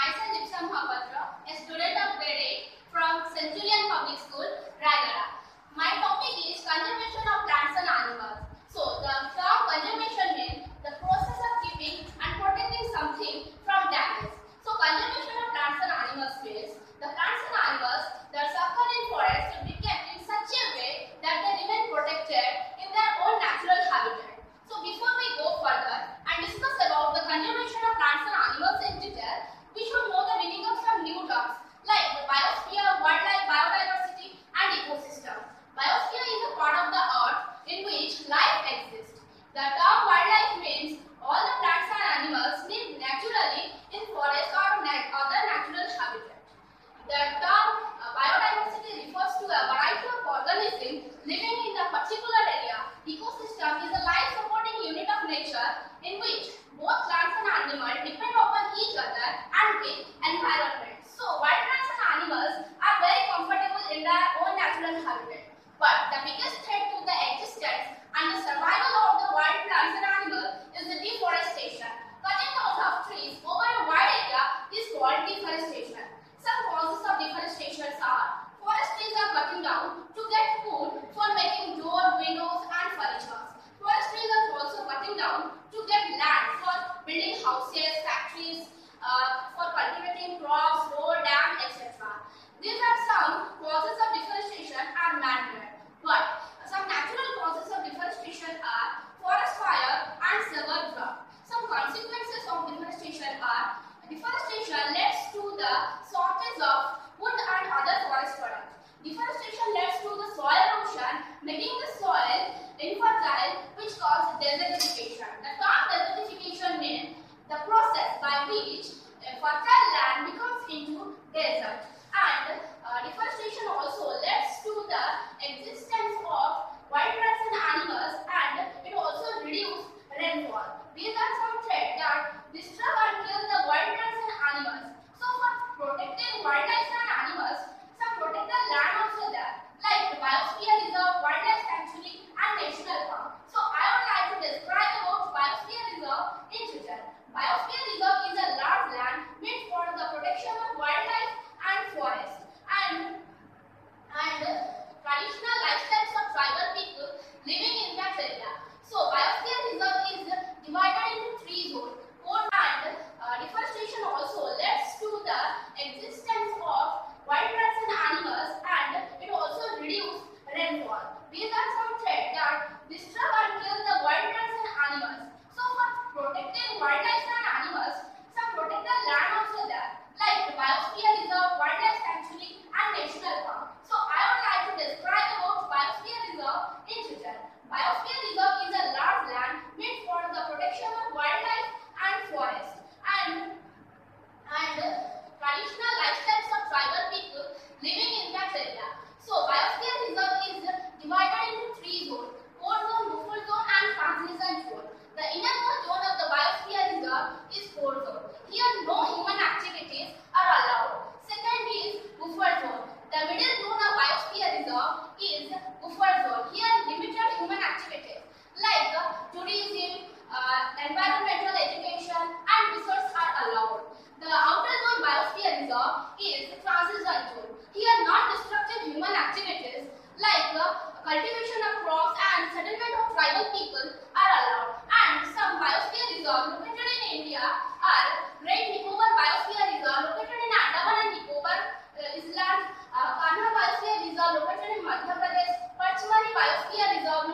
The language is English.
Myself Lipsa Mohapatro, a student of grade 8 from Centurion Public School, Rayagada. My topic is conservation of plants and animals. So, the term conservation means the process of keeping and protecting something from damage. So, conservation of plants and animals means the plants and animals that occur in forests should be kept in such a way that they remain protected in their own natural habitat. So, before we go further and discuss about the conservation of plants and animals in detail, we should know the meaning of some new terms like the biosphere, wildlife, biodiversity, and ecosystem. Biosphere is a part of the earth in which life exists. The term wildlife means all the plants and animals live naturally in forests or nat- other natural habitat. The term uh, biodiversity refers to a variety of organisms living in a particular area. Ecosystem is a life supporting unit of nature in which both plants and animals depend upon each other and environment. So, wild plants and animals are very comfortable in their own natural habitat. But the biggest threat to the existence and the survival of the wild plants and animals is the deforestation. Cutting down of trees over a wide area is called deforestation. Some causes of deforestation are forest trees are cutting down to get wood for making door, windows, and furniture. Forest trees are also cutting down to get land for building houses, factories, uh, for cultivating crops, road, dam, etc. These are some causes of deforestation are man-made. But some natural causes of deforestation are forest fire and sewer drought. Some consequences of deforestation are deforestation leads to the shortage of Biosphere reserve is a large land meant for the protection of wildlife and forests and, and traditional lifestyles of tribal people living in that area. So biosphere reserve is divided into three zones. And uh, deforestation also leads to the existence of wildlife and animals and it also reduces rainfall. These are some threats that destroy zone. Here no human activities are allowed. Second is buffer zone. The middle zone of biosphere reserve is buffer zone. Here limited human activities like tourism, uh, environmental education and research are allowed. The outer zone biosphere reserve is transition zone. Here not destructive human activities like uh, cultivation of crops and settlement of tribal people located Madhya Pradesh Pachmarhi वालस्किया reserve